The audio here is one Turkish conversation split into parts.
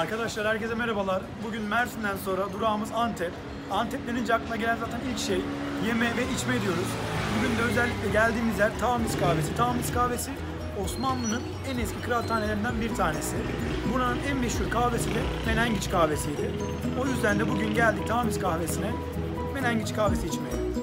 Arkadaşlar herkese merhabalar. Bugün Mersin'den sonra durağımız Antep. Antep denince aklına gelen zaten ilk şey yeme ve içme diyoruz. Bugün de özellikle geldiğimiz yer Tamiz Kahvesi. Tamiz Kahvesi Osmanlı'nın en eski kıraathanelerinden bir tanesi. Buranın en meşhur kahvesi de Menengiç kahvesiydi. O yüzden de bugün geldik Tamiz Kahvesi'ne Menengiç kahvesi içmeye.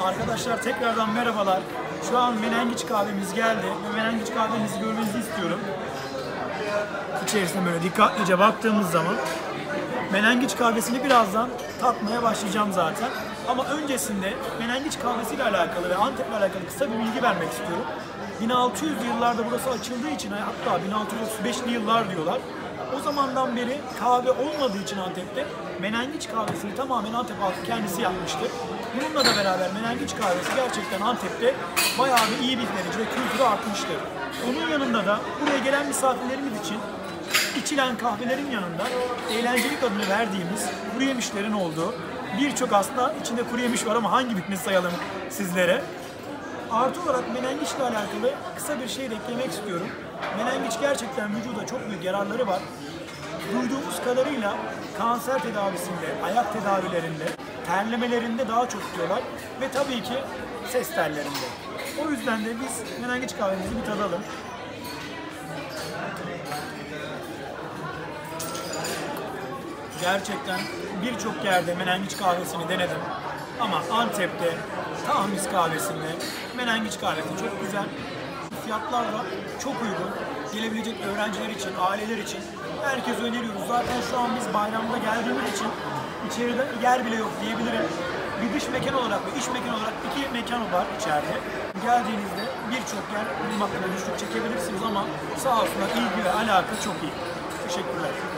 Arkadaşlar tekrardan merhabalar. Şu an menengiç kahvemiz geldi ve menengiç kahvemizi görmenizi istiyorum. İçerisine böyle dikkatlice baktığımız zaman menengiç kahvesini birazdan tatmaya başlayacağım zaten. Ama öncesinde menengiç kahvesiyle alakalı ve Antep'le alakalı kısa bir bilgi vermek istiyorum. 1600'lü yıllarda burası açıldığı için hatta 1635'li yıllar diyorlar. O zamandan beri kahve olmadığı için Antep'te menengiç kahvesini tamamen Antep halkı kendisi yapmıştır. Bununla da beraber menengiç kahvesi gerçekten Antep'te bayağı bir iyi bildiğiniz ve kültürü artmıştır. Onun yanında da buraya gelen misafirlerimiz için içilen kahvelerin yanında eğlencelik adını verdiğimiz kuru yemişlerin olduğu birçok aslında içinde kuru yemiş var ama hangi birini sayalım sizlere. Artı olarak menengiç ile alakalı kısa bir şey de eklemek istiyorum. Menengiç gerçekten vücuda çok büyük yararları var. Duyduğumuz kadarıyla kanser tedavisinde, ayak tedavilerinde, terlemelerinde daha çok diyorlar ve tabii ki ses tellerinde. O yüzden de biz menengiç kahvemizi bir tadalım. Gerçekten birçok yerde menengiç kahvesini denedim. Ama Antep'te, Tahmis kahvesinde menengiç kahvesi çok güzel. Fiyatlar da çok uygun. Gelebilecek öğrenciler için, aileler için herkes öneriyoruz. Zaten şu an biz bayramda geldiğimiz için içeride yer bile yok diyebilirim. Bir dış mekan olarak ve iç mekan olarak iki mekan var içeride. Geldiğinizde birçok yer bulmakta güçlük çekebilirsiniz ama sağ olsunlar ilgi ve alaka çok iyi. Teşekkürler.